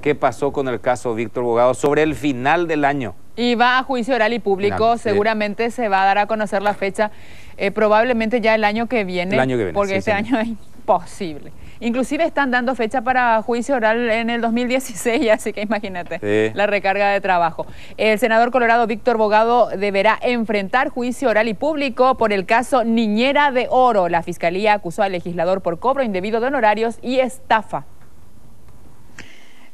¿Qué pasó con el caso Víctor Bogado sobre el final del año? Y va a juicio oral y público, seguramente se va a dar a conocer la fecha, eh, probablemente ya el año que viene. El año que viene. Porque este año es imposible. Inclusive están dando fecha para juicio oral en el 2016, así que imagínate la recarga de trabajo. El senador colorado Víctor Bogado deberá enfrentar juicio oral y público por el caso Niñera de Oro. La Fiscalía acusó al legislador por cobro indebido de honorarios y estafa.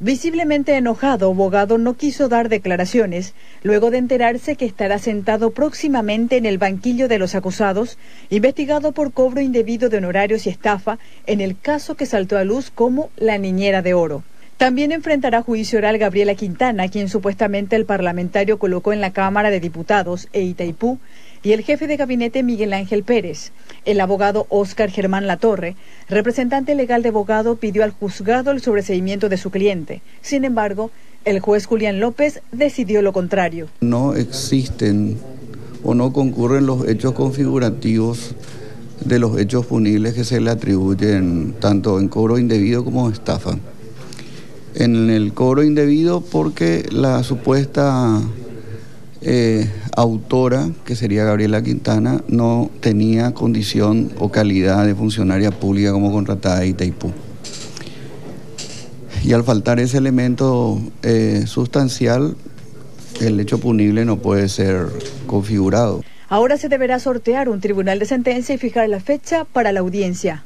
Visiblemente enojado, Bogado no quiso dar declaraciones, luego de enterarse que estará sentado próximamente en el banquillo de los acusados, investigado por cobro indebido de honorarios y estafa en el caso que saltó a luz como la niñera de oro. También enfrentará juicio oral Gabriela Quintana, quien supuestamente el parlamentario colocó en la Cámara de Diputados e Itaipú, y el jefe de gabinete Miguel Ángel Pérez. El abogado Óscar Germán Latorre, representante legal de abogado, pidió al juzgado el sobreseimiento de su cliente. Sin embargo, el juez Julián López decidió lo contrario. No existen o no concurren los hechos configurativos de los hechos punibles que se le atribuyen tanto en cobro indebido como estafa. En el cobro indebido porque la supuesta eh, autora, que sería Gabriela Quintana, no tenía condición o calidad de funcionaria pública como contratada de Itaipú. Y al faltar ese elemento eh, sustancial, el hecho punible no puede ser configurado. Ahora se deberá sortear un tribunal de sentencia y fijar la fecha para la audiencia.